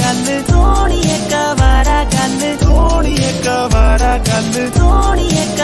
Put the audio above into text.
ਸੋਹਣੀ ਇੱਕ ਵਾਰਾ ਗੱਲ ਸੋਹਣੀ ਇੱਕ ਵਾਰਾ ਗੱਲ ਸੋਹਣੀ ਇੱਕ